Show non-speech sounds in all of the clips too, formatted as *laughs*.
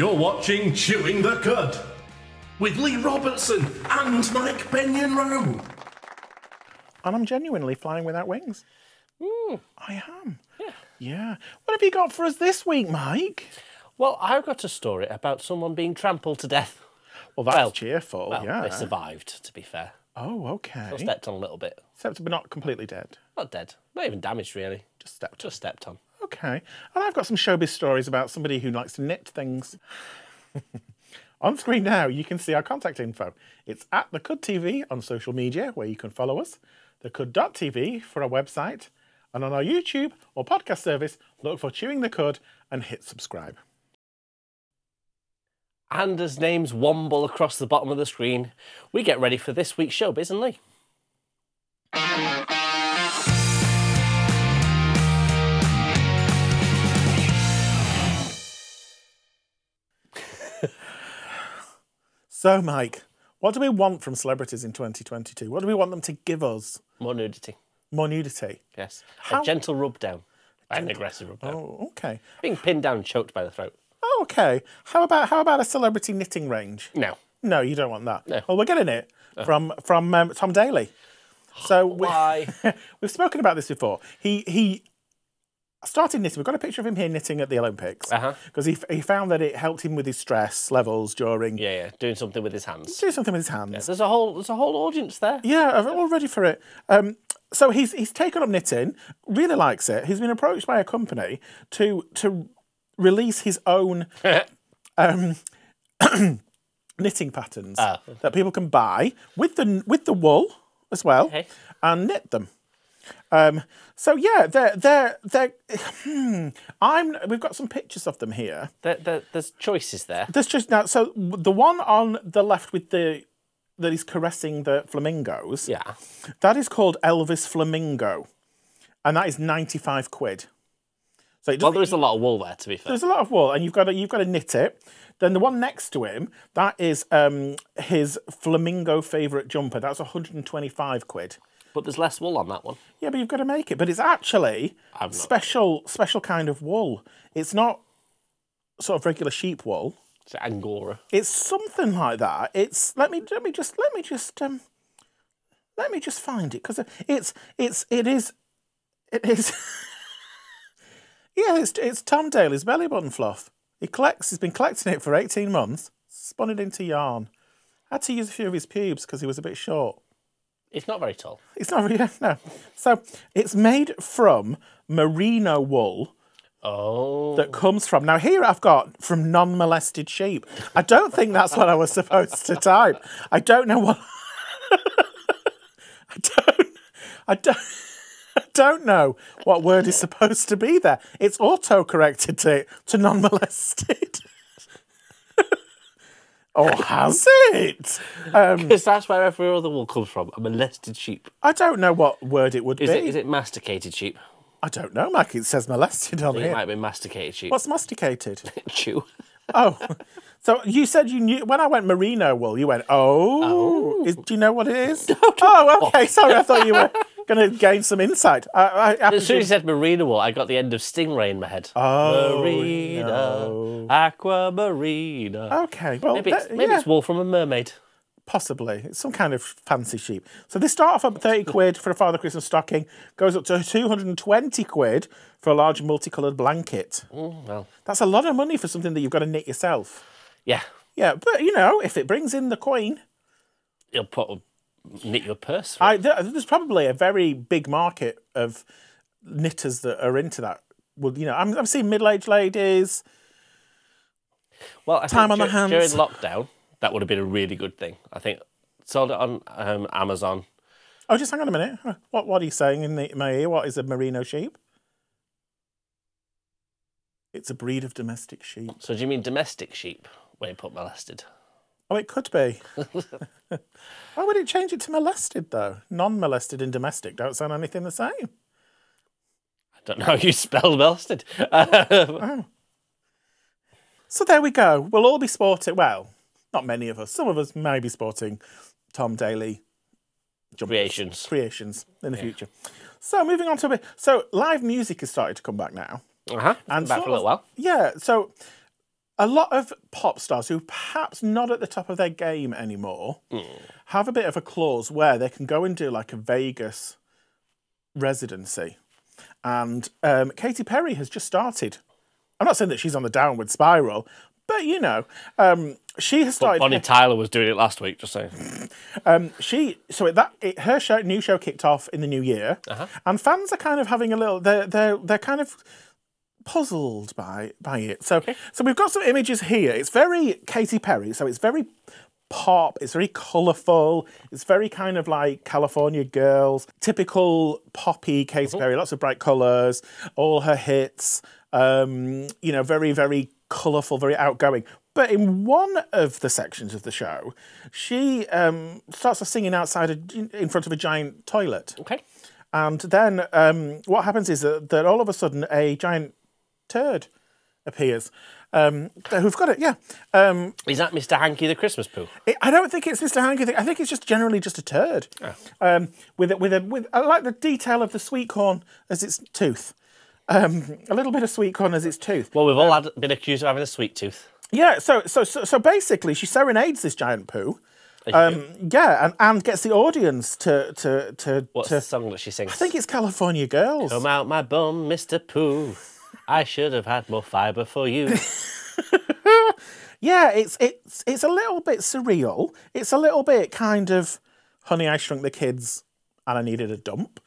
You're watching Chewing the Cud with Lee Robertson and Mike Benyon Rowe. And I'm genuinely flying without wings. I am. Yeah. Yeah. What have you got for us this week, Mike? Well, I've got a story about someone being trampled to death. Well, that's Well, cheerful. Well, yeah. they survived, to be fair. Oh, okay. Got stepped on a little bit. Stepped, we're not completely dead. Not dead. Not even damaged, really. Just stepped. Just stepped on. Okay. And I've got some showbiz stories about somebody who likes to knit things. *laughs* on screen now, you can see our contact info. It's at the Cud TV on social media, where you can follow us, the Cud.tv for our website, and on our YouTube or podcast service, look for Chewing the Cud and hit subscribe. And as names wobble across the bottom of the screen, we get ready for this week's showbiz and Lee. So, Mike, what do we want from celebrities in 2022? What do we want them to give us? More nudity. More nudity. Yes. How- A gentle rub down. An aggressive rub down. Oh, okay. Being pinned down and choked by the throat. Oh, okay. How about how about a celebrity knitting range? No. No, you don't want that. No. Well, we're getting it from from um, Tom Daley. So we, Why? *laughs* we've spoken about this before. He he started knitting. We've got a picture of him here knitting at the Olympics Uh-huh. because he he found that it helped him with his stress levels during Yeah, yeah. Doing something with his hands. Doing something with his hands. There's a whole there's a whole audience there. Yeah, all ready for it. Um, so he's he's taken up knitting, really likes it. He's been approached by a company to to release his own *laughs* um, *clears throat* knitting patterns Ah. that people can buy with the with the wool as well Okay. and knit them. Um, so yeah, they're they're they're. Hmm, I'm. We've got some pictures of them here. There, there, there's choices there. There's just now. So the one on the left with the that is caressing the flamingos. Yeah. That is called Elvis Flamingo, and that is ninety five quid. So Well, there is a lot of wool there, to be fair. there's a lot of wool, and you've got to you've got to knit it. Then the one next to him, that is um, his flamingo favourite jumper. That's one hundred and twenty five quid. But there's less wool on that one. Yeah, but you've got to make it. But it's actually special special kind of wool. It's not sort of regular sheep wool. It's Angora. It's something like that. It's let me let me just let me just um let me just find it because it's it's it is it is *laughs* yeah it's it's Tom Daley's belly button fluff. He collects. He's been collecting it for eighteen months. Spun it into yarn. Had to use a few of his pubes because he was a bit short. It's not very tall. It's not really *laughs* no. So it's made from merino wool Oh. that comes from. Now, here I've got from non molested sheep. I don't think that's what I was supposed to type. I don't know what. *laughs* I don't. I don't. I don't know what word is supposed to be there. It's auto corrected to, to non molested. *laughs* or has it? Um, Because that's where every other wool comes from. A molested sheep. I don't know what word it would Is be. it, is it masticated sheep? I don't know, Mike. It says molested on It here. might be masticated sheep. What's masticated? *laughs* Chew. Oh, so you said you knew when I went merino wool. You went, oh, Is, do you know what it is? *laughs* oh, okay. Sorry, I thought you were *laughs* going to gain some insight. I, I, As soon as you said merino wool, I got the end of stingray in my head. Oh, marina, no. aqua marina. okay, well, maybe it's, maybe yeah, it's wool from a mermaid. possibly it's some kind of fancy sheep. So they start off at thirty *laughs* quid for a Father Christmas stocking, goes up to two hundred and twenty quid for a large multicoloured blanket. Mm, well, That's a lot of money for something that you've got to knit yourself. yeah. Yeah, but you know, if it brings in the coin, You'll put knit your purse. for. I, there's probably a very big market of knitters that are into that. Well, you know, I'm, I'm seeing middle-aged ladies. Well, I Time think on the hands. during lockdown, that would have been a really good thing. I think sold it on um, Amazon. Oh, just hang on a minute. What what are you saying in, the, in my ear? What is a merino sheep? It's a breed of domestic sheep. So do you mean domestic sheep when you put molested? Oh, it could be. *laughs* Why would it change it to molested though? Non-molested and domestic don't sound anything the same. I don't know how you spell molested. *laughs* So there we go. We'll all be sporting. Well, not many of us. Some of us may be sporting Tom Daley jumpers, Creations. creations in the future. So moving on to a bit. So live music has started to come back now. Uh-huh. And back for a little while. Yeah. So a lot of pop stars who perhaps not at the top of their game anymore have a bit of a clause where they can go and do like a Vegas residency. And um, Katy Perry has just started. I'm not saying that she's on the downward spiral, but you know, um, she has started. Bonnie Tyler was doing it last week, just saying. *laughs* she so that it, her show new show kicked off in the new year, and fans are kind of having a little. They're they're they're kind of puzzled by by it. So so we've got some images here. It's very Katy Perry. So it's very pop. It's very colourful. It's very kind of like California Girls, typical poppy Katy Perry. Lots of bright colours. All her hits. Um, you know, very very colourful, very outgoing. But in one of the sections of the show, she um, starts singing outside a, in front of a giant toilet. Okay. And then um, what happens is that, that all of a sudden a giant turd appears. Um, who've got it? Yeah. Um, Is that Mr. Hanky the Christmas poo? it, I don't think it's Mr. Hanky. I think it's just generally just a turd. Um, with a, with a with I like the detail of the sweet corn as its tooth. Um, a little bit of sweet corn as its tooth. Well, we've all had, been accused of having a sweet tooth. Yeah. So so so, so basically, she serenades this giant poo. As you do. Um, yeah, and, and gets the audience to to to. What's to the song that she sings? I think it's California Girls. Come out my bum, Mr. Pooh. I should have had more fibre for you. *laughs* Yeah, it's it's it's a little bit surreal. It's a little bit kind of Honey, I Shrunk the Kids, and I needed a dump,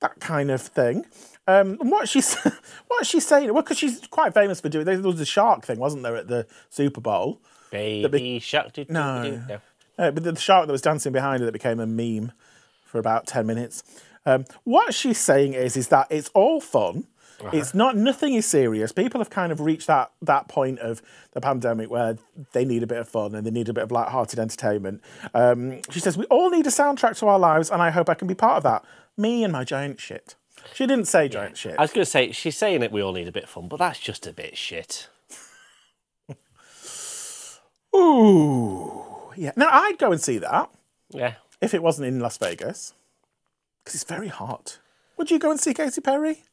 that kind of thing. Um, and what she's *laughs* what she's saying? Well, because she's quite famous for doing. There was a shark thing, wasn't there, at the Super Bowl? Baby shark. No. no. Uh, but the shark that was dancing behind her that became a meme for about 10 minutes. Um, what she's saying is, is that it's all fun. It's not nothing is serious. People have kind of reached that that point of the pandemic where they need a bit of fun and they need a bit of light-hearted entertainment. Um, she says we all need a soundtrack to our lives, and I hope I can be part of that. Me and my giant shit. She didn't say giant shit. I was going to say, she's saying that we all need a bit of fun, but that's just a bit shit. *laughs* Ooh, yeah. Now I'd go and see that Yeah. if it wasn't in Las Vegas because it's very hot. Would you go and see Katy Perry?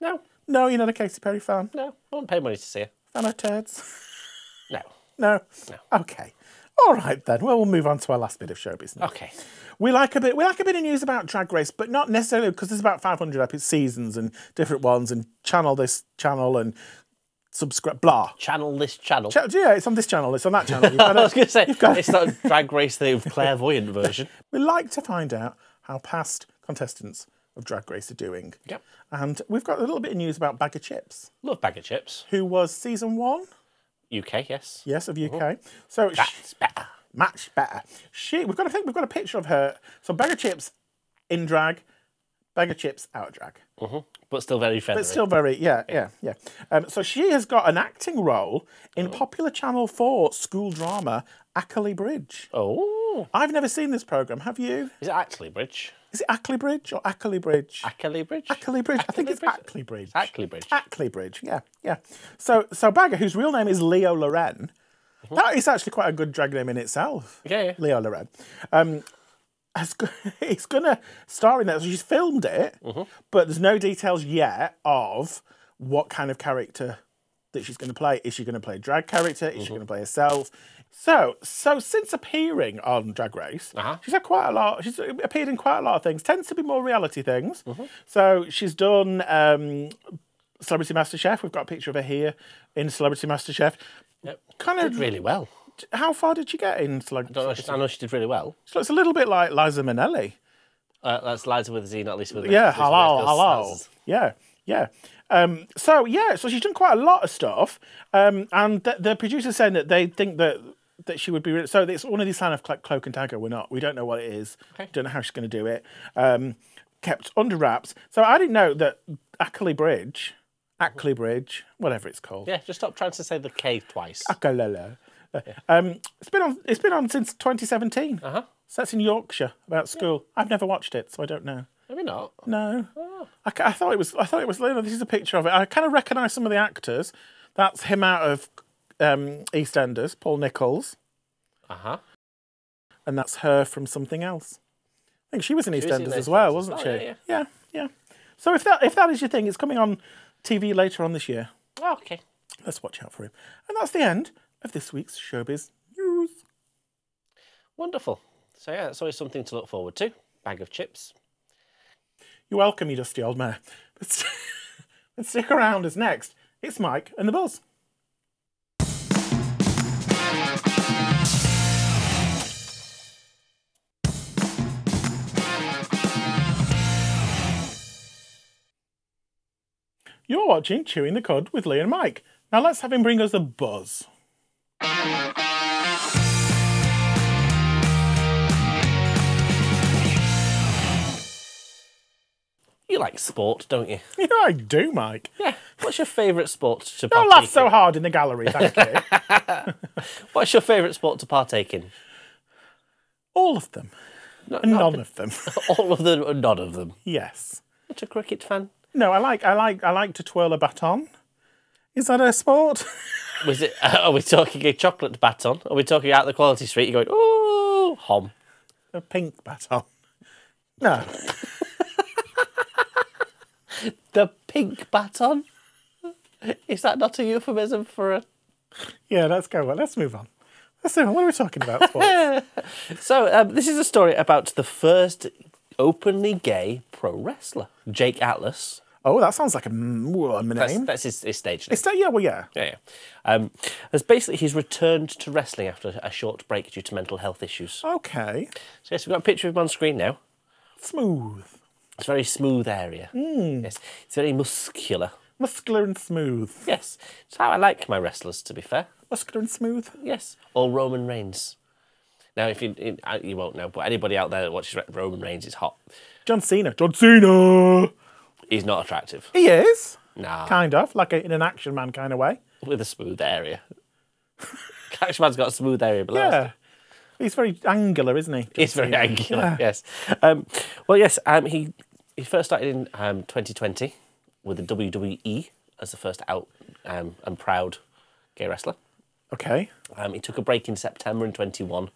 No, No, you're not a Katy Perry fan. no, I won't pay money to see her. Fan of turds? No. No. No. Okay. All right then. Well, we'll move on to our last bit of show business. Okay. We like a bit. We like a bit of news about Drag Race, but not necessarily because there's about 500 epi- seasons and different ones, and channel this channel and subscribe. Blah. Channel this channel. Ch- Yeah, it's on this channel. It's on that channel. *laughs* You've got I was going to say, got- it's not Drag Race, the clairvoyant version. *laughs* We like to find out how past contestants of Drag Race are doing. Yep. And we've got a little bit of news about Bagga Chipz, Love Bagga Chipz. who was season one, UK, yes. yes, of UK. Oh. So sh- That's better. much better. She, we've got to think, we've got a picture of her. So Bagga Chipz in drag, Bagga Chipz out of drag. But still very feathery. But still very, yeah, yeah, yeah. Um, so she has got an acting role in popular Channel 4 school drama, Ackley Bridge. Oh. I've never seen this programme, have you? Is it Ackley Bridge? Is it Ackley Bridge or Ackley Bridge? Ackley Bridge? Ackley Bridge. I think it's Bridge? Ackley Bridge. Ackley Bridge. Ackley Bridge. Yeah, yeah. So, so Bagga, whose real name is Leo Loren, that is actually quite a good drag name in itself. Yeah, yeah. Leo Loren. Um, has he's *laughs* gonna star in that. So she's filmed it, but there's no details yet of what kind of character that she's going to play. Is she going to play a drag character? Is she going to play herself? So, so since appearing on Drag Race, Uh-huh. she's had quite a lot. She's appeared in quite a lot of things. Tends to be more reality things. So she's done um, Celebrity MasterChef. We've got a picture of her here in Celebrity MasterChef. Yep. Kind Did of. really well. How far did she get in? Don't know, I know she did really well. So it's a little bit like Liza Minnelli. Uh, that's Liza with a Z, not Lisa with a Yeah, Lisa with a hello, S. Yeah, yeah. Um, so yeah, so she's done quite a lot of stuff, um, and the, the producers saying that they think that that she would be. Re- so it's one of these kind of cl- cloak and dagger. We're not. We don't know what it is. Okay. Don't know how she's going to do it. Um, kept under wraps. So I didn't know that Ackley Bridge, Ackley Bridge, whatever it's called. Yeah, just stop trying to say the K twice. Akalala. *laughs* Um, it's been on. It's been on since 2017. Uh huh. So that's in Yorkshire about school. I've never watched it, so I don't know. Maybe not. No, I, I thought it was. I thought it was. This is a picture of it. I kind of recognise some of the actors. That's him out of um, EastEnders, Paul Nicholls, Uh huh. and that's her from something else. I think she was in was in EastEnders as well, EastEnders. wasn't Oh, she? yeah, yeah. yeah, yeah. So if that if that is your thing, it's coming on TV later on this year. Oh, okay. let's watch out for him. And that's the end of this week's showbiz news. Wonderful. So yeah, it's always something to look forward to. Bagga Chipz. You're welcome, you dusty old mare. But st- *laughs* stick around as next. It's Mike and the Buzz. You're watching Chewing the Cud with Lee and Mike. Now let's have him bring us a buzz. You like sport, don't you? *laughs* Yeah, I do, Mike. Yeah. What's your favourite sport to Don't laugh so in? hard in the gallery, thank you. *laughs* What's your favourite sport to partake in? All of them. and none of them. *laughs* All of them or none of them? yes. Not a cricket fan? No, I like I like I like to twirl a baton. Is that a sport? Was it? *laughs* are we talking a chocolate baton? Are we talking out the quality street? You're going, ooh, hom. a pink baton. No. *laughs* The pink baton? Is that not a euphemism for a? Yeah, let's go. on. Let's move on. Let's move on. What are we talking about? *laughs* So um, this is a story about the first openly gay pro wrestler, Jake Atlas. Oh, that sounds like a mm, ooh, name. That's, that's his, his stage name. Yeah? Well, yeah. Yeah, yeah. Um, as basically he's returned to wrestling after a short break due to mental health issues. Okay. So yes, we've got a picture of him on screen now. Smooth, It's a very smooth area. Yes, it's very muscular. muscular and smooth. Yes, it's how I like my wrestlers. To be fair, Muscular and smooth. yes, all Roman Reigns. Now, if you you- won't know, but anybody out there that watches Roman Reigns is hot. John Cena. John Cena. He's not attractive. He is Nah, kind of like a, in an action man kind of way. with a smooth area. *laughs* Catchman's got a smooth area below. Yeah. He's very angular, isn't he? It's very angular. Yeah. Yes. Um, well, yes. Um, he he first started in um, 2020 with the WWE as the first out um, and proud gay wrestler. Okay. Um, he took a break in September in 21,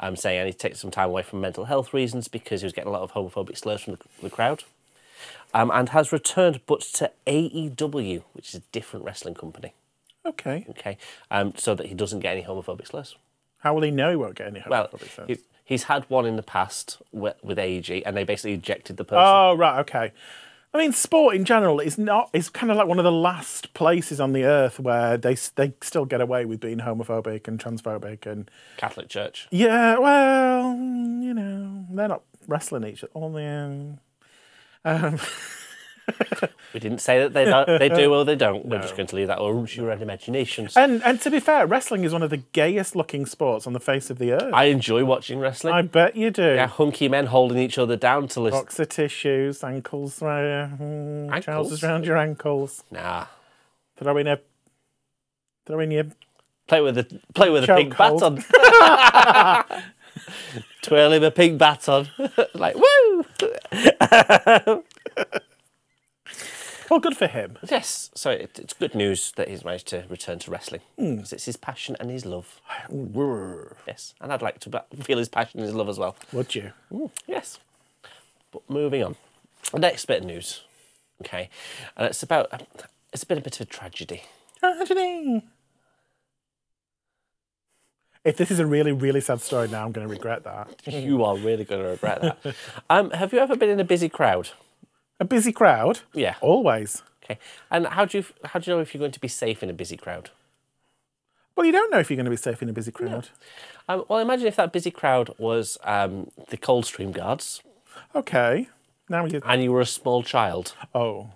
um, saying to take some time away from mental health reasons because he was getting a lot of homophobic slurs from the, the crowd. Um, and has returned, but to AEW, which is a different wrestling company. Okay. Okay, um, so that he doesn't get any homophobic slurs. How will he know he won't get any Well, homophobic slurs? he's, he's had one in the past with, with AEG, and they basically ejected the person. Oh right, okay. I mean, sport in general is not. is kind of like one of the last places on the earth where they they still get away with being homophobic and transphobic and Catholic Church. yeah. Well, you know, they're not wrestling each other. Oh, yeah. Um, *laughs* We didn't say that they don't, they do or they don't. We're *laughs* just going to leave that all to your own imaginations. and and to be fair, wrestling is one of the gayest looking sports on the face of the earth. I, enjoy watching wrestling. I bet you do. yeah, hunky men holding each other down to listen. Boxer tissues, ankles, uh, mm, Ankles? trousers around your ankles. Nah, Throw in a, throw in your play with the play with a pink Chokehold. baton. Twirl *laughs* him a pink baton. *laughs* like woo. *laughs* Well, good for him. Yes, so it, it's good news that he's managed to return to wrestling hmm. because it's his passion and his love. Yes, and I'd like to feel his passion and his love as well. Would you? Mm, yes. But moving on. The next bit of news. Okay. And it's about um, it's been a bit of a tragedy. Tragedy. If this is a really, really sad story now, I'm going to regret that. *laughs* You are really going to regret that. um, have you ever been in a busy crowd? A busy crowd? Yeah. Always. Okay. And how do you how do you know if you're going to be safe in a busy crowd? Well, you don't know if you're going to be safe in a busy crowd. Um, well, imagine if that busy crowd was um, the Coldstream Guards Okay. Now you. and you were a small child. Oh.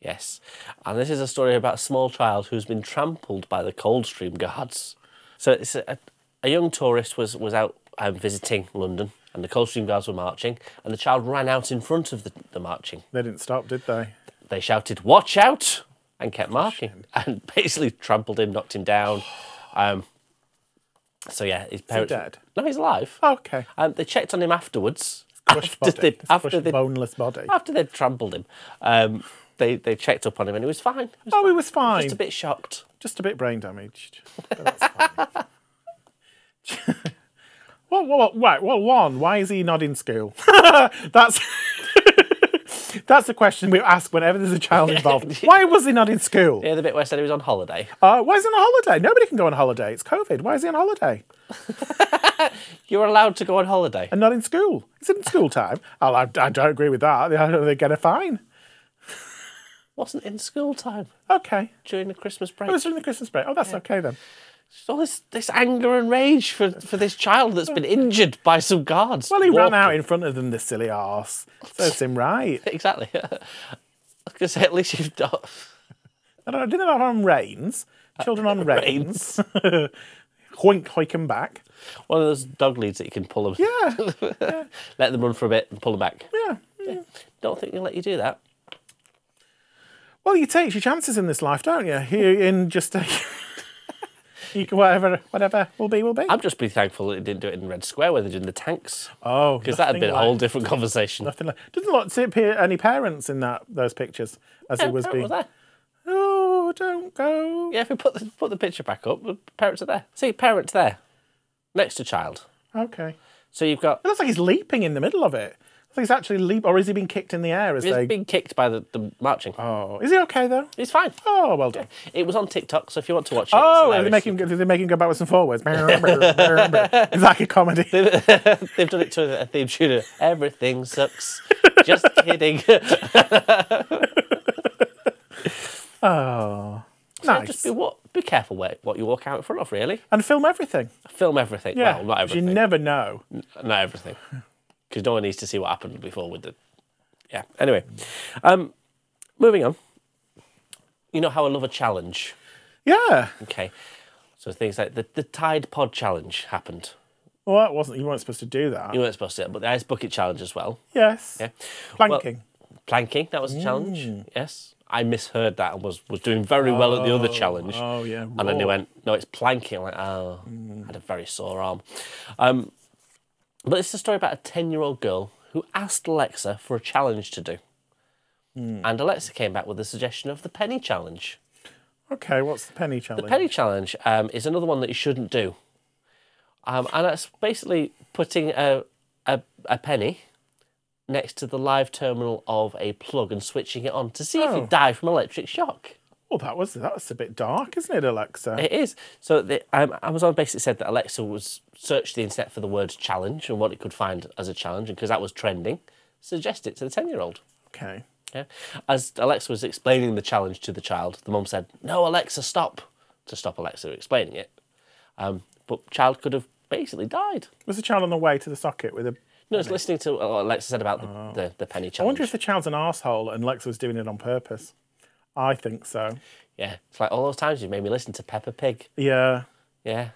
Yes. And this is a story about a small child who's been trampled by the Coldstream Guards. So it's a, a young tourist was, was out um, visiting London and the Coldstream Guards were marching and the child ran out in front of the, the marching. They didn't stop, did they? They shouted, watch out! And kept marching and *laughs* basically trampled him, knocked him down. Um, so yeah, his parents. dead? No, he's alive. Okay. Um, they checked on him afterwards. Crushed *laughs* after body. they, after crushed they, boneless body. after they'd trampled him, um, they they checked up on him and he was fine. He was Oh, he was fine. just a bit shocked. Just a bit brain damaged. *laughs* But that's fine. *laughs* well, well, right. Well, one, why is he not in school? *laughs* that's That's the question we ask whenever there's a child involved. Why was he not in school? Yeah, the bit where I said he was on holiday. Uh, why is he on holiday? Nobody can go on holiday. It's COVID. Why is he on holiday You're allowed to go on holiday. and not in school? Is it in school time? Oh, I, I don't agree with that. I don't- They get a fine. Wasn't in school time Okay. during the Christmas break. Oh, it was during the Christmas break. Oh, that's okay then. Just all this, this anger and rage for, for this child that's been injured by some guards. Well, he ran out in front of them, the silly arse. Serves him right. *laughs* Exactly. *laughs* Say, at least you've done. I don't know. Didn't they have on reins? Uh, Children on *laughs* reins. Hoink, hoik 'em back. One of those dog leads that you can pull them, Yeah. let them run for a bit and pull them back. Yeah. Mm. Don't think they'll let you do that. Well, you take your chances in this life, don't you? You in just a, *laughs* you can whatever whatever will be will be. I'm just be thankful that they didn't do it in Red Square where they're doing the tanks. Oh, Because that had nothing been a whole different conversation. Nothing like, doesn't look to appear any parents in that those pictures as was being. was there. Oh, don't go. Yeah, if we put the, put the picture back up, the parents are there. See, parents there, next to child. Okay. So you've got It looks like he's leaping in the middle of it. Like he's actually leap, or is he being kicked in the air as he's they? being kicked by the, the marching. Oh, is he okay though? He's fine. Oh, well done. It was on TikTok, so if you want to watch it, Oh, it's they make him? They make him go backwards and forwards? *laughs* *laughs* it's like a comedy. hilarious. They've done it to a theme tune. Everything sucks. Just *laughs* kidding. Oh, Just nice. be what? Be careful where, what you walk out in front of. Really, And film everything. film everything. Yeah, Well, not everything. You never know. not everything, because no one needs to see what happened before with the. Yeah. Anyway, um, moving on. You know how I love a challenge. Yeah. Okay. So things like the, the Tide Pod Challenge happened. Well, that wasn't. You weren't supposed to do that. You weren't supposed to, but the Ice Bucket Challenge as well. yes. Yeah. Planking. Planking, that was a challenge. Yes. I misheard that and was, was doing very well at the other challenge. oh yeah. And then they went, no, it's planking. I'm like, oh, I had a very sore arm. Um, but it's a story about a 10 year old girl who asked Alexa for a challenge to do. And Alexa came back with a suggestion of the penny challenge. Okay, what's the penny challenge? The penny challenge um, is another one that you shouldn't do. Um, and that's basically putting a, a, a penny next to the live terminal of a plug and switching it on to see if Oh. you die from electric shock. Well, that was that was a bit dark, isn't it, Alexa? It is. So the, um, Amazon basically said that Alexa was searched the internet for the word challenge and what it could find as a challenge, and because that was trending, suggest it to the 10 year old. Okay. Yeah. As Alexa was explaining the challenge to the child, the mum said, No, Alexa, stop, to stop Alexa explaining it. Um, but child could have basically died. Was the child on the way to the socket with a? No, it's listening to what Alexa said about the, the, the penny challenge. I wonder if the child's an asshole and Alexa was doing it on purpose. I think so. Yeah, it's like all those times you made me listen to Peppa Pig. Yeah. Yeah.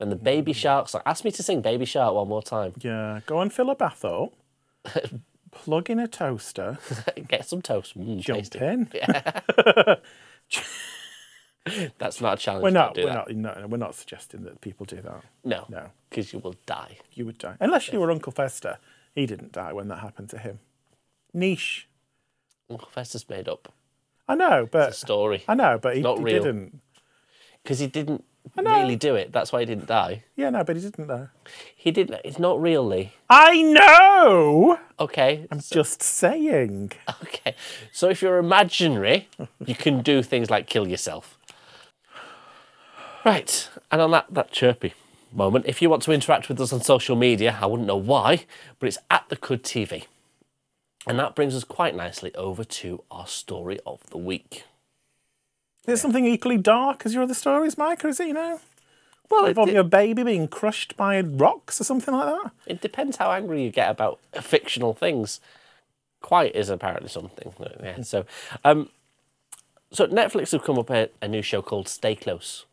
And the baby shark's like, ask me to sing Baby Shark one more time. Yeah. Go and fill a bath up. *laughs* plug in a toaster. *laughs* Get some toast. Mm, Jump tasty. in. *laughs* That's not a challenge. We're not. We're that. not. No, we're not suggesting that people do that. No. No. Because you will die. You would die unless you were Uncle Fester. He didn't die when that happened to him. Niche. Uncle Fester made up I know, a but story. I know, but he, not he real. didn't. Because he didn't really do it. That's why he didn't die. Yeah, no, but he didn't though. He didn't. It's not real, Lee. I know. Okay. I'm so, just saying. Okay. So if you're imaginary, you can do things like kill yourself. Right. And on that, that chirpy moment, if you want to interact with us on social media, I wouldn't know why, but it's at the Cud TV. And that brings us quite nicely over to our story of the week. Is it something equally dark as your other stories, Mike, or is it you know Well, involving a baby being crushed by rocks or something like that? it depends how angry you get about fictional things. Quite is apparently something. Yeah. So, um, so Netflix have come up a, a new show called Stay Close.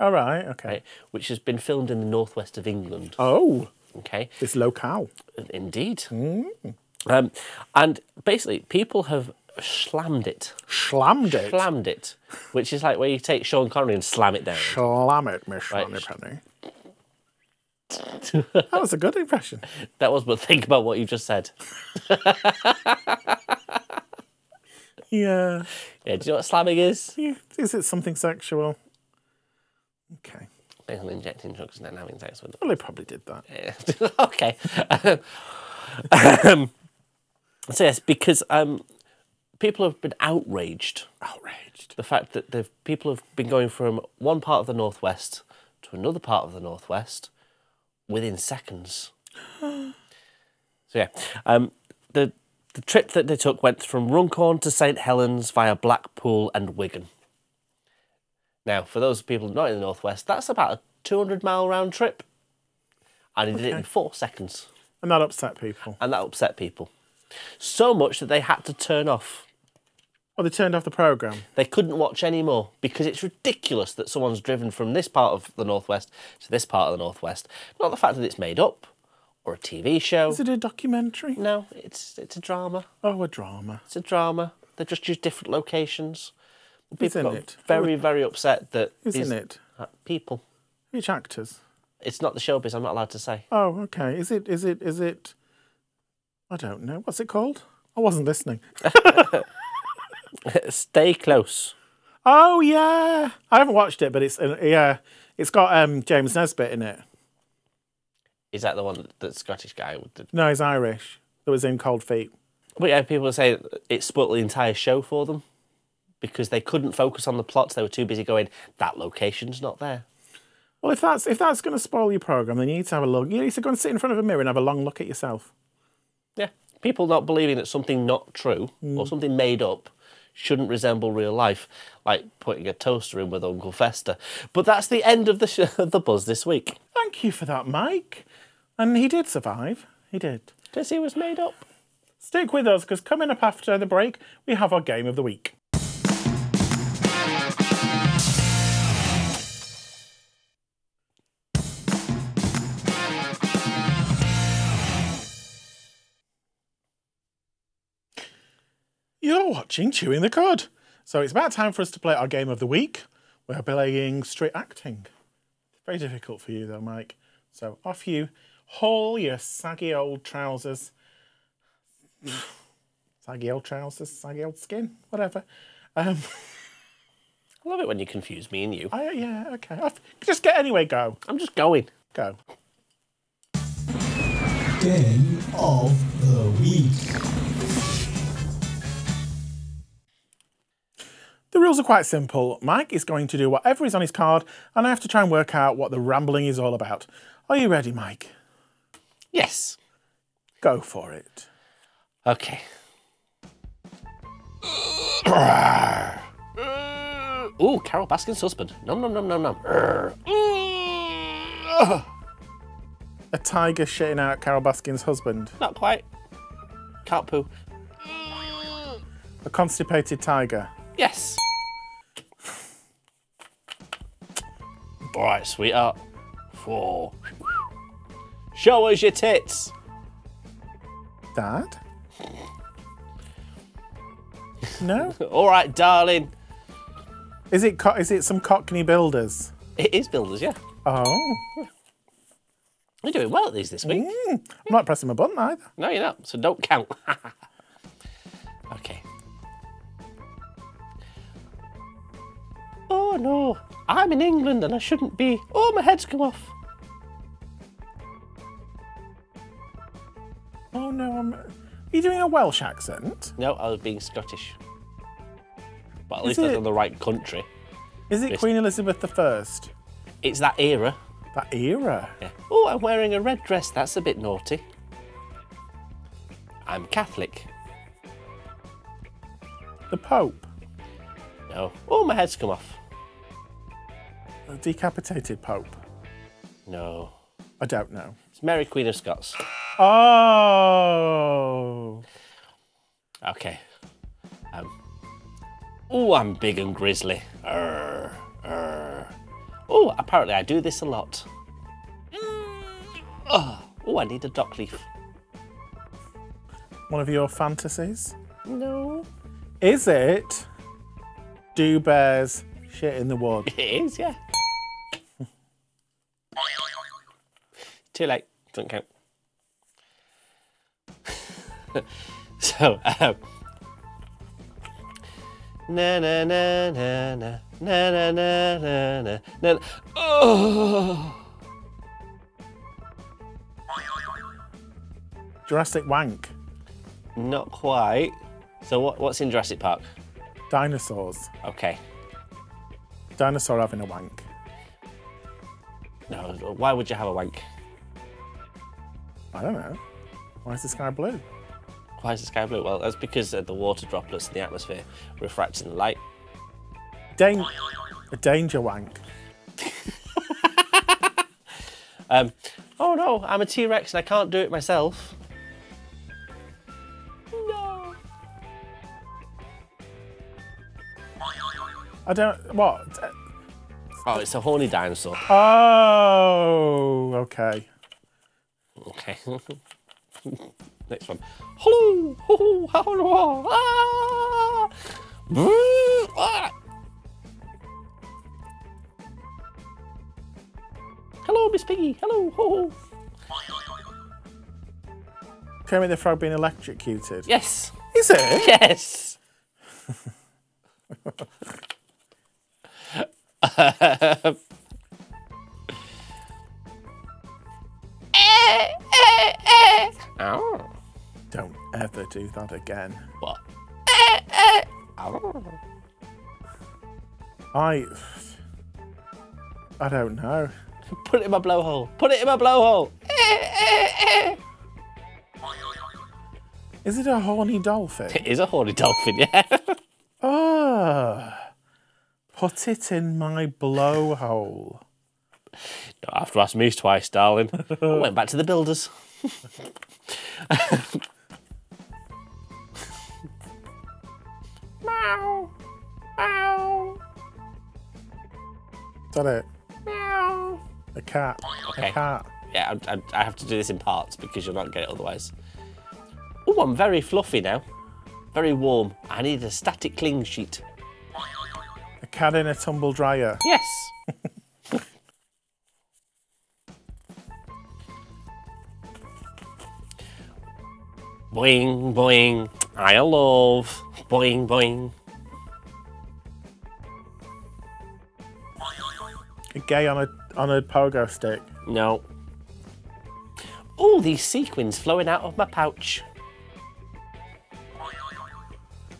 All right. Okay. right, which has been filmed in the northwest of England. Oh, Okay, this locale. indeed. Um, and basically, people have slammed it, Slammed it. slammed it, which is like where you take Sean Connery and slam it down. Slam it, Miss Right. Penny. that was a good impression. *laughs* That was, but think about what you just said. *laughs* Yeah. Yeah, do you know what slamming is? Yeah. Is it something sexual? Okay. Basically injecting drugs and then having sex with them. Well, they probably did that. Yeah. *laughs* okay. Um, so yes, because um, people have been outraged. Outraged. The fact that the people have been going from one part of the northwest to another part of the northwest within seconds. *gasps* so yeah, um, the the trip that they took went from Runcorn to St Helens via Blackpool and Wigan. Now, for those people not in the northwest, that's about a 200 mile round trip, and he did it in four seconds, And that upset people. and that upset people so much that they had to turn off. Oh, they turned off the programme. They couldn't watch anymore because it's ridiculous that someone's driven from this part of the northwest to this part of the northwest. Not the fact that it's made up or a TV show. Is it a documentary? No, it's it's a drama. Oh, a drama. It's a drama. They just use different locations. People got it? very very upset that these- in it? uh, people. Which actors? It's not the showbiz. I'm not allowed to say. Oh, okay. Is it? Is it? Is it? I don't know. What's it called? I wasn't listening. *laughs* Stay close. Oh yeah, I haven't watched it, but it's uh, yeah, it's got um, James Nesbitt in it. Is that the one that the Scottish guy with the? No, he's Irish. That was in Cold Feet. But yeah, people say it spoiled the entire show for them because they couldn't focus on the plots. They were too busy going. That location's not there. Well, if that's if that's going to spoil your program, then you need to have a look. You need to go and sit in front of a mirror and have a long look at yourself. People not believing that something not true or mm. something made up shouldn't resemble real life, like putting a toaster in with Uncle Fester. But that's the end of the sh- *laughs* the buzz this week. Thank you for that, Mike. And he did survive. He did. Because he was made up. Stick with us because coming up after the break, we have our game of the week. Watching Chewing the Cud. So it's about time for us to play our game of the week. We're playing straight acting. Very difficult for you though, Mike. So off you haul your saggy old trousers *sighs* saggy old trousers, saggy old skin, whatever. Um, I love it when you confuse me and you. I, yeah, okay. Off. Just get anyway. Go, I'm just going. go. Game of the week. The rules are quite simple. Mike is going to do whatever is on his card, and I have to try and work out what the rambling is all about. Are you ready, Mike? Yes. Go for it. Okay. *coughs* Ooh, Carole Baskin's husband. Nom nom nom nom nom. A tiger shitting out Carole Baskin's husband. Not quite. Can't poo. A constipated tiger. Yes. All right, sweetheart. Four. Show us your tits. Dad? *laughs* No? All right, darling. Is it co- is it some Cockney builders? It is builders, yeah. Oh, You're doing well at these this week. Mm, I'm not pressing my button either. No, you're not. So don't count. *laughs* okay. Oh no, I'm in England and I shouldn't be. Oh, my head's come off. Oh no, I'm. Are you doing a Welsh accent? No, I was being Scottish. But at Is least it? on the right country. Is it. Queen Elizabeth I? It's that era. That era. Yeah. Oh, I'm wearing a red dress. That's a bit naughty. I'm Catholic. The Pope. No. Oh, my head's come off. Decapitated Pope. No. I don't know. It's Mary Queen of Scots. Oh. Okay. Um. Oh, I'm big and grizzly. Arr, arr. Oh, apparently I do this a lot. Oh, oh, I need a dock leaf. One of your fantasies? No. Is it do bears shit in the wood? It is, yeah. Too late. Doesn't count. so, um, na na na na na na na na na na na. Oh, Jurassic wank. not quite. So what, what's in Jurassic Park? Dinosaurs. Okay. Dinosaur having a wank. No, why would you have a wank? I don't know. Why is the sky blue? Why is the sky blue? Well, that's because of the water droplets in the atmosphere refracting the light. Dan- a danger wank. *laughs* Um, oh no, I'm a T-Rex and I can't do it myself. No. I don't. What? Oh, it's a horny dinosaur. Oh, okay. Okay. *laughs* Next one. Hello. Hello. Hello. Ah. Ah. Hello, Miss Piggy. Hello. Ho, ho. Kermit the Frog being electrocuted. Yes. Is it? *laughs* Yes. *laughs* Ow. Don't ever do that again. What? Ow. I. I don't know. *laughs* Put it in my blowhole. Put it in my blowhole. Is it a horny dolphin? It is a horny dolphin, yeah. Oh. *laughs* Put it in my blowhole. Don't have to ask me twice, darling. *laughs* I went back to the builders. Meow. Meow. Is that it? Meow. A cat. Okay. A cat. Yeah, I, I, I have to do this in parts because you'll not get it otherwise. Oh, I'm very fluffy now. Very warm. I need a static cling sheet. A cat in a tumble dryer. Yes. Boing, boing. I love. Boing, boing. A gay on a on a pogo stick. No. All these sequins flowing out of my pouch.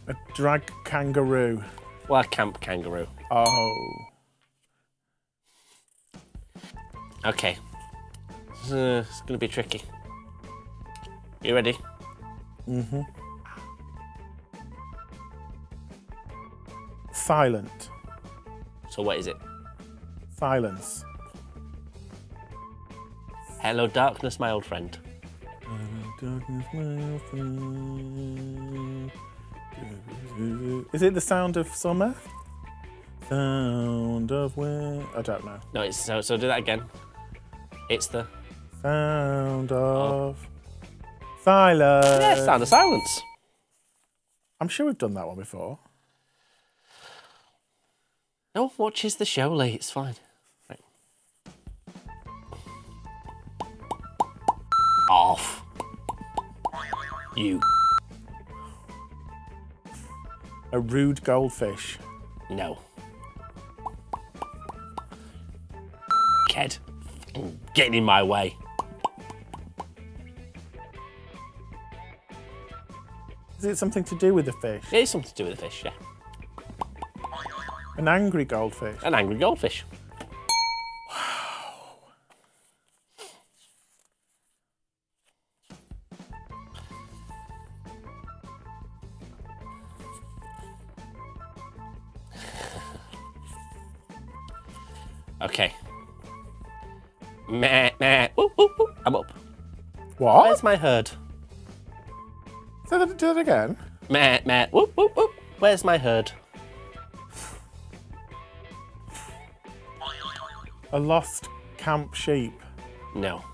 A drag kangaroo. Well, camp kangaroo. Oh. Okay. Uh, it's going to be tricky. You ready? Mm-hmm. Silent. So what is it? Silence. Hello, darkness, my old friend. Hello, darkness, my old friend. Is it the sound of summer? Sound of wind. I don't know. No, it's so. So do that again. It's the Sound of silence. yeah, sound of silence. I'm sure we've done that one before. No one watches the show late. It's fine. Right. Off. You. A rude goldfish. No. Ked. Getting in my way. Is it something to do with the fish? It is something to do with the fish, yeah. An angry goldfish. An angry goldfish. Okay. Meh, meh. Woo, woo, woo. I'm up. What? Where's my herd? Do that again. Matt, Matt, Whoop, whoop, whoop. Where's my herd? A lost camp sheep. No.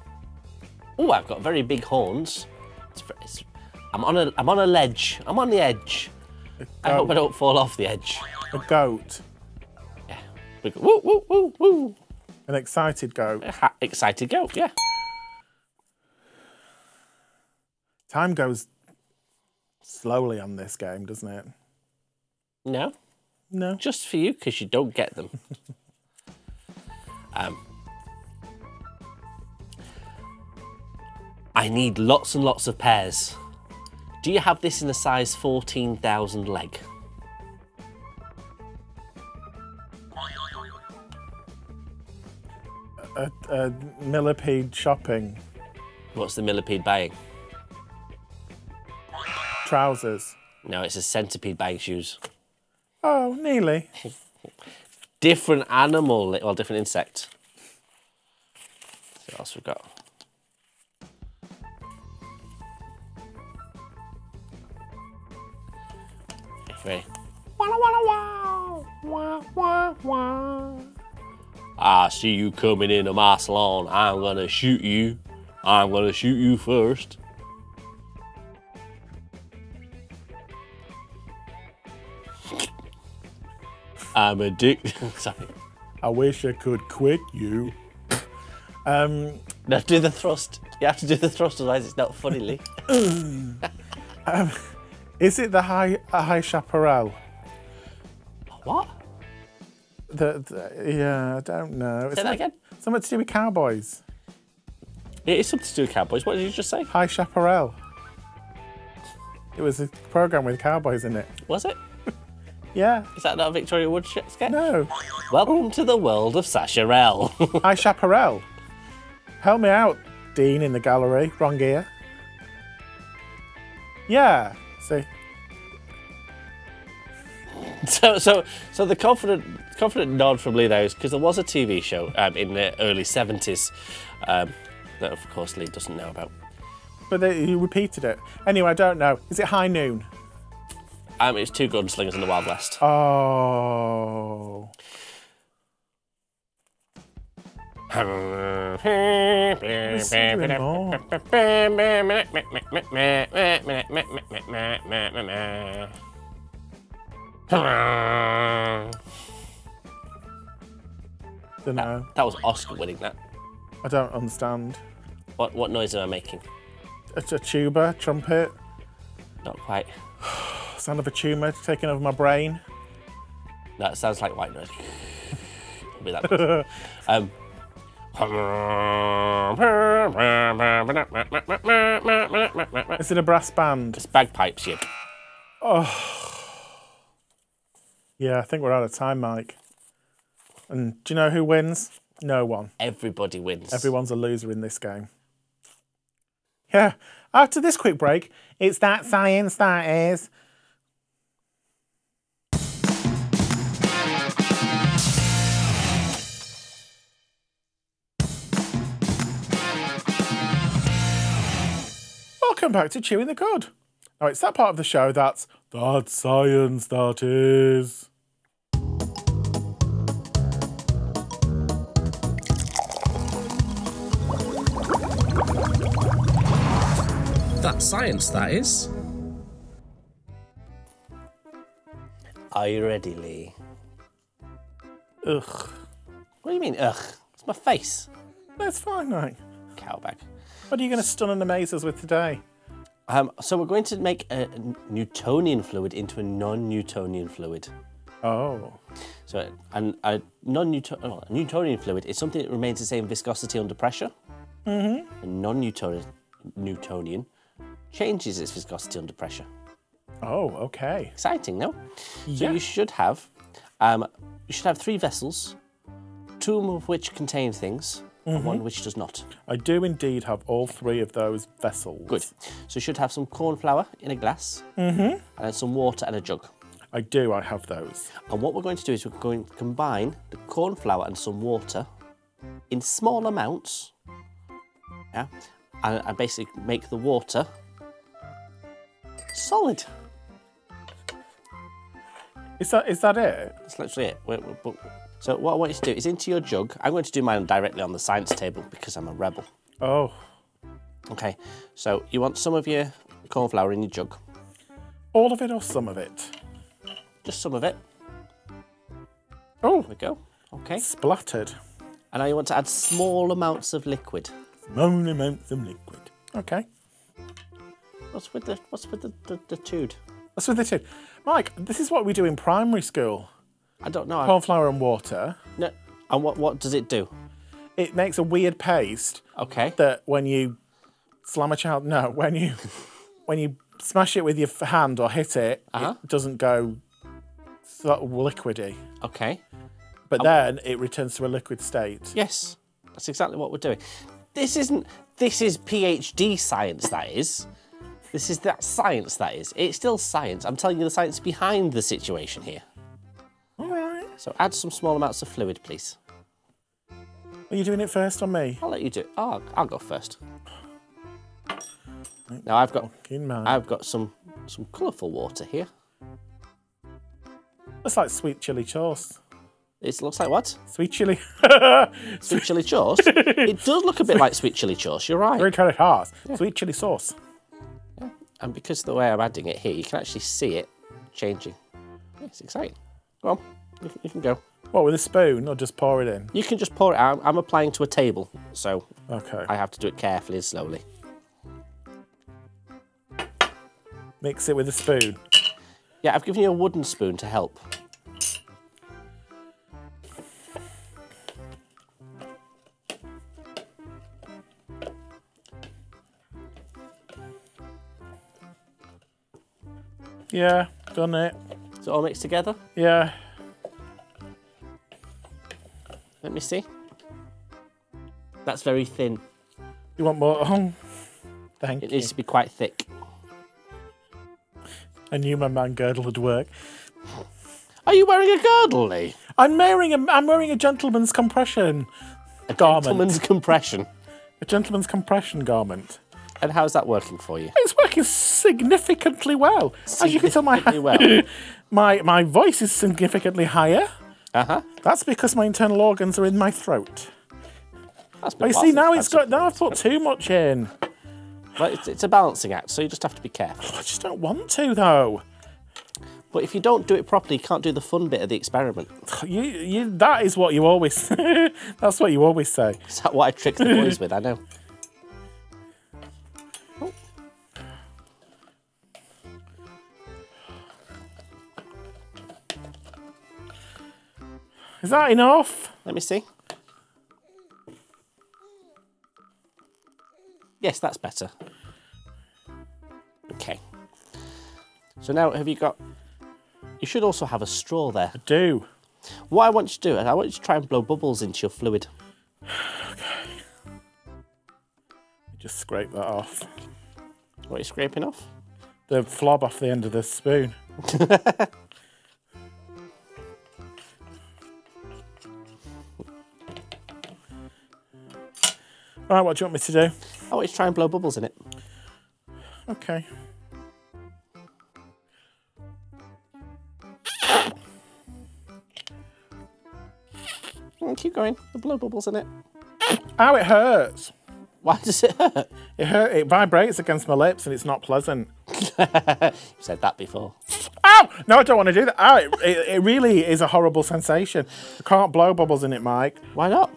Oh, I've got very big horns. It's, it's, I'm on a I'm on a ledge. I'm on the edge. I hope I don't fall off the edge. A goat. Yeah. Woo woo woo woo. An excited goat. Ha- excited goat. Yeah. Time goes slowly on this game, doesn't it? No, No. just for you because you don't get them. *laughs* um. I need lots and lots of pears Do you have this in a size 14,000 leg? A, a millipede shopping What's the millipede buying? Trousers. No, it's a centipede buying shoes. Oh, nearly. *laughs* Different animal, well, different insect. what else we've got? Ready? I see you coming into my salon. I'm gonna shoot you. I'm gonna shoot you first. I'm addicted. *laughs* Sorry. I wish I could quit you. Um, Now do the thrust. You have to do the thrust, otherwise it's not funny, Lee. *laughs* is it the high a high chaparral? what? The, the yeah, I don't know. It's Say that like again. something to do with cowboys. It is something to do with cowboys. What did you just say? High chaparral. It was a program with cowboys in it. Was it? Yeah. Is that not a Victoria Wood sketch? No. Welcome to the world of Sasha *laughs* High chaparral. Help me out, Dean in the gallery. Wrong ear. Yeah. See. *laughs* so, so, so the confident, confident nod from Lee there is because there was a TV show um, in the early seventies um, that, of course, Lee doesn't know about. But they, you repeated it. Anyway, I don't know. Is it high noon? Um, it's two gunslingers in the Wild West. Oh. know. That was Oscar winning. That. I don't understand. What what noise am I making? It's a tuba, trumpet, Not quite. *sighs* *sighs* *sighs* sound of a tumour taking over my brain. That sounds like white noise. Be that. *laughs* um. Is it a brass band? It's bagpipes, you. Yeah, I think we're out of time, Mike. And do you know who wins? No one. Everybody wins. Everyone's a loser in this game. Yeah. After this quick break, it's that science that is. Welcome back to Chewing the Cud. Now, it's that part of the show that's that science that is. That science, that is. Are you ready, Lee? Ugh. What do you mean, ugh? It's my face. That's fine, mate. Cowbag. What are you going to stun and amaze us with today? Um, so we're going to make a Newtonian fluid into a non-Newtonian fluid. Oh. So an, a non-Newton, oh, Newtonian fluid is something that remains the same viscosity under pressure. Mm-hmm. A non-Newtonian Newtonian changes its viscosity under pressure. Oh, okay. Exciting, no? So you should have, um, you should have three vessels, two of which contain things, and one which does not. I do indeed have all three of those vessels. Good. So you should have some corn flour in a glass, mm-hmm. and then some water and a jug. I do, I have those. And what we're going to do is we're going to combine the corn flour and some water in small amounts. Yeah. And, and basically make the water solid. Is that is that it? That's literally it. We're- we're- so what I want you to do is into your jug. I'm going to do mine directly on the science table because I'm a rebel. Oh, Okay. So you want some of your corn flour in your jug. all of it or some of it? Just some of it. Oh, There we go. Okay. splattered. And now you want to add small amounts of liquid. Small amounts of liquid. Okay. What's with the what's with the, the, the tude? That's what they do. Mike, this is what we do in primary school. I don't know. Corn flour and water. No. And what, what does it do? It makes a weird paste Okay. that when you slam a child, no, when you when you smash it with your hand or hit it, Uh-huh. it doesn't go sort of liquidy. Okay. But then it returns to a liquid state. Yes, that's exactly what we're doing. This isn't. This is PhD science. That is. This is that science. That is. It's still science. I'm telling you the science behind the situation here. All right. So add some small amounts of fluid, please. Are you doing it first on me? I'll let you do it. Oh, I'll go first. Now I've got I've got some some colourful water here. It's like sweet chili sauce. It looks like what? Sweet chili. *laughs* Sweet chili sauce. it does look a bit like sweet chili sauce. You're right. Very kind of hard. Sweet chili sauce. And because of the way I'm adding it here, you can actually see it changing. It's exciting. Go on, you can, you can go. What, with a spoon or just pour it in? You can just pour it out. I'm applying to a table, so Okay. I have to do it carefully and slowly. Mix it with a spoon. Yeah, I've given you a wooden spoon to help. Yeah, done it. It all mixed together? Yeah. Let me see. That's very thin. You want more? Oh, thank It you. needs to be quite thick. I knew my man girdle would work. Are you wearing a girdle, Lee? I'm wearing a I'm wearing a gentleman's compression a garment. Gentleman's compression. A gentleman's compression garment. And how's that working for you? It's working significantly well. As you can tell, my *laughs* well. my my voice is significantly higher. Uh huh. That's because my internal organs are in my throat. That's But you see, now it's got now I've put too much in. Well, it's, it's a balancing act, so you just have to be careful. I just don't want to though. But if you don't do it properly, you can't do the fun bit of the experiment. *sighs* You, you, that is what you always. *laughs* that's what you always say. Is that what I trick the boys with? I know. Is that enough? Let me see. Yes, that's better. Okay. So now, have you got? You should also have a straw there. I do. What I want you to do is I want you to try and blow bubbles into your fluid. *sighs* Just scrape that off. What are you scraping off? The flob off the end of the spoon. *laughs* Right, what do you want me to do? I want you to try and blow bubbles in it. Okay. Mm, Keep going. Blow bubbles in it. Ow, it hurts. Why does it hurt? It hurt. It vibrates against my lips, and it's not pleasant. *laughs* You've said that before. Ow! No, I don't want to do that. Ow! It, it, it really is a horrible sensation. I can't blow bubbles in it, Mike, Why not?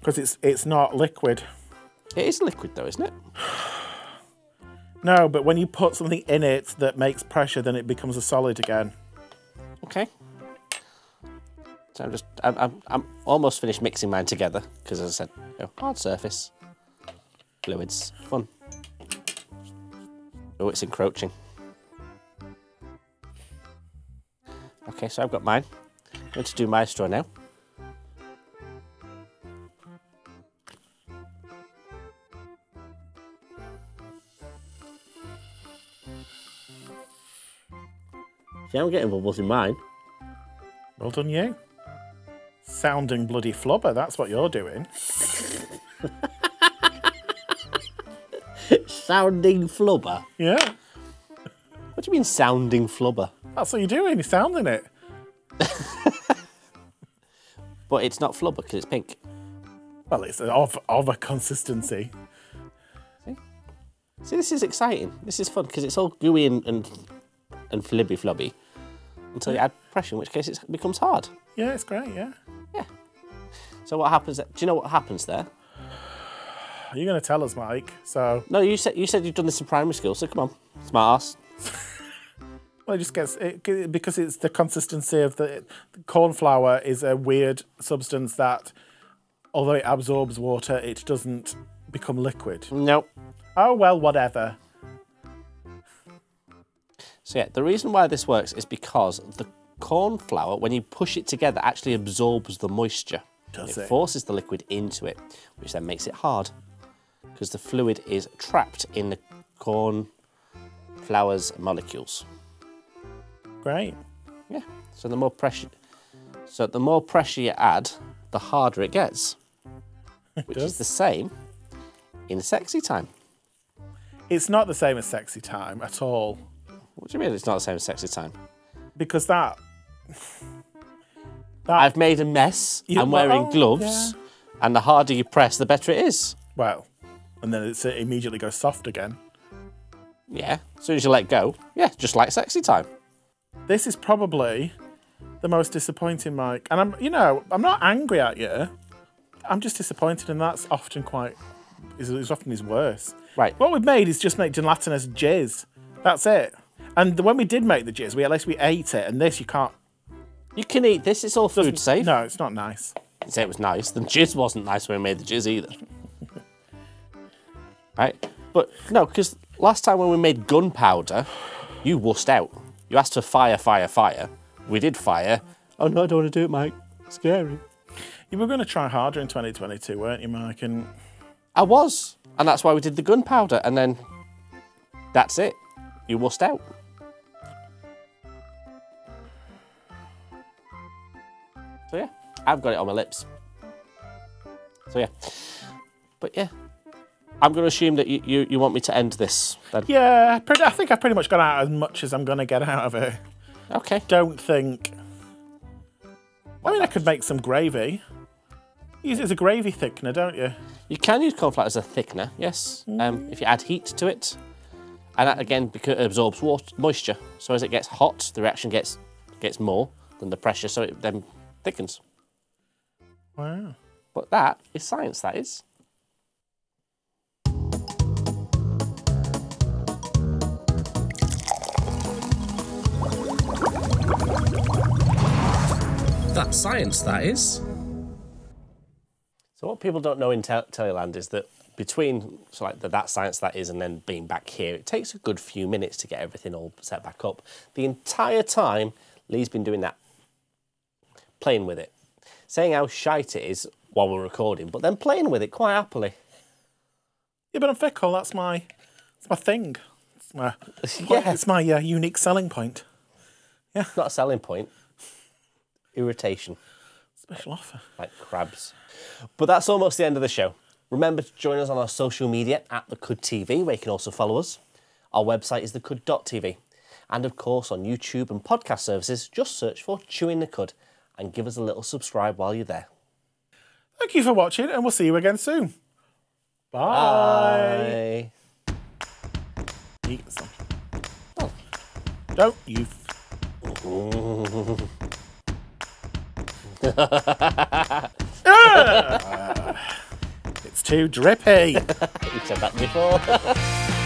because it's it's not liquid. It is liquid though, isn't it? *sighs* No, but when you put something in it that makes pressure, then it becomes a solid again. Okay. So I'm just, I'm, I'm, I'm almost finished mixing mine together because, as I said, you know, hard surface, fluids, fun. Oh, it's encroaching. Okay, so I've got mine. I'm going to do my straw now. See, I'm getting bubbles in mine. Well done, you. Sounding bloody flubber. That's what you're doing. *laughs* Sounding flubber. Yeah, What do you mean sounding flubber? that's what you're doing. You're sounding it. *laughs* But it's not flubber because it's pink. Well, it's of of a consistency. See, See, this is exciting. This is fun because it's all gooey and and, and flibby flubby until you add pressure, in which case it becomes hard. Yeah, it's great. Yeah. Yeah. So what happens? Do you know what happens there? Are You're going to tell us, Mike. So, No, you said you said you've done this in primary school. So come on, smart ass. *laughs* well, it just gets it, because it's the consistency of the, the corn flour is a weird substance that, although it absorbs water, it doesn't become liquid. Nope. Oh well, whatever. So yeah, the reason why this works is because the corn flour, when you push it together, actually absorbs the moisture. Does it, it? forces the liquid into it, which then makes it hard because the fluid is trapped in the corn flour's molecules. Great. Yeah. So the more pressure, so the more pressure you add, the harder it gets, *laughs* which is the same in sexy time. It's not the same as sexy time at all What do you mean it's not the same as sexy time? because that. I've made a mess. You- I'm wearing well, gloves, and the harder you press, the better it is. Well, and then it's, it immediately goes soft again. Yeah. As soon as you let go, yeah, just like sexy time. This is probably the most disappointing, Mike. And I'm, you know, I'm not angry at you. I'm just disappointed, and that's often quite, is, is often is worse. Right. What we've made is just make gelatinous jizz. That's it. And when we did make the jizz, we at least we ate it, and this you can't. You can eat this. It's all food safe. No, it's not nice. You say it was nice. The jizz wasn't nice when we made the jizz either. *laughs* right? But no, because last time when we made gunpowder, you wussed out. You asked for fire, fire, fire. We did fire. Oh no, I don't want to do it, Mike. Scary. You were going to try harder in 2022, weren't you, Mike? And I was. And that's why we did the gunpowder. And then that's it. You wussed out. So yeah, I've got it on my lips. So yeah. But yeah. I'm going to assume that you, you, you want me to end this then. yeah, pretty, I think I've pretty much got out as much as I'm going to get out of it. Okay. Don't think. I mean, I could make some gravy. Use it as a gravy thickener, don't you? You can use corn flour as a thickener, yes. Um, if you add heat to it. And that again, because it absorbs water, moisture. So as it gets hot, the reaction gets gets more than the pressure, so it then thickens. Wow. But that is science, that is. That's science, that is. So what people don't know in Tel- Teleland is that between so like the, that science that is and then being back here, it takes a good few minutes to get everything all set back up. The entire time, Lee's been doing that, playing with it, saying how shite it is while we're recording, but then playing with it quite happily. Yeah, but I'm fickle. That's my, that's my thing. It's my, *laughs* Yeah. it's my uh, unique selling point. Yeah, not a selling point. Irritation. Special offer. like crabs. But that's almost the end of the show. Remember to join us on our social media at The Cud TV, where you can also follow us. Our website is thecud.tv. And of course, on YouTube and podcast services, just search for Chewing the Cud and give us a little subscribe while you're there. Thank you for watching, and we'll see you again soon. Bye. Bye. Eat some. Don't you? *laughs* Ah! it's too drippy. *laughs* You said that before. *laughs*